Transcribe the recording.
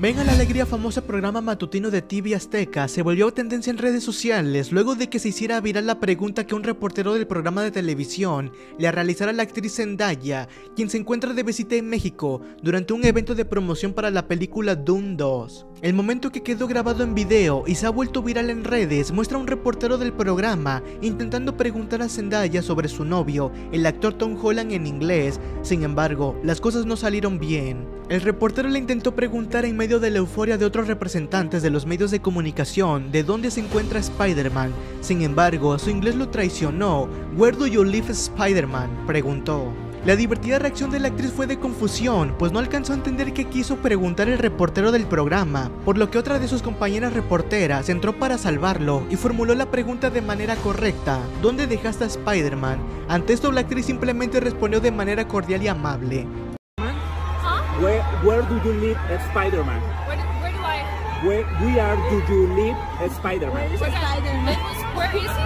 Venga la alegría famoso programa matutino de TV Azteca se volvió tendencia en redes sociales luego de que se hiciera viral la pregunta que un reportero del programa de televisión le realizara a la actriz Zendaya, quien se encuentra de visita en México durante un evento de promoción para la película Doom 2. El momento que quedó grabado en video y se ha vuelto viral en redes muestra a un reportero del programa intentando preguntar a Zendaya sobre su novio, el actor Tom Holland en inglés, sin embargo, las cosas no salieron bien. El reportero le intentó preguntar en medio de la euforia de otros representantes de los medios de comunicación de dónde se encuentra Spider-Man. Sin embargo, su inglés lo traicionó. ¿Where do you live Spider-Man? preguntó. La divertida reacción de la actriz fue de confusión, pues no alcanzó a entender qué quiso preguntar el reportero del programa, por lo que otra de sus compañeras reporteras entró para salvarlo y formuló la pregunta de manera correcta, ¿dónde dejaste a Spider-Man? Ante esto la actriz simplemente respondió de manera cordial y amable, Where, where do you live, Spider-Man? Where, where do I? Where, where do you live, Spider-Man? Where is Spider-Man? Where is?